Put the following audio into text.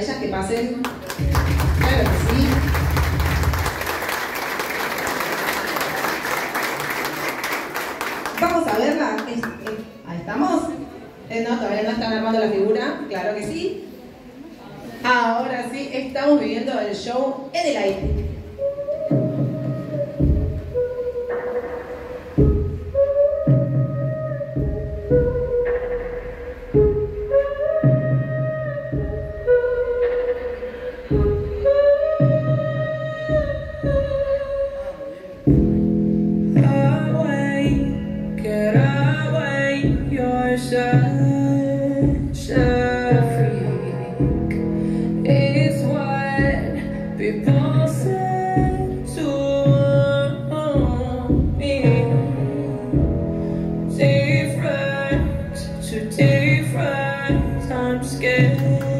ellas que pasen. Claro que sí. Vamos a verla. Ahí estamos. Eh, no, todavía no están armando la figura. Claro que sí. Ahora sí, estamos viviendo el show en el aire. Different to different, I'm scared.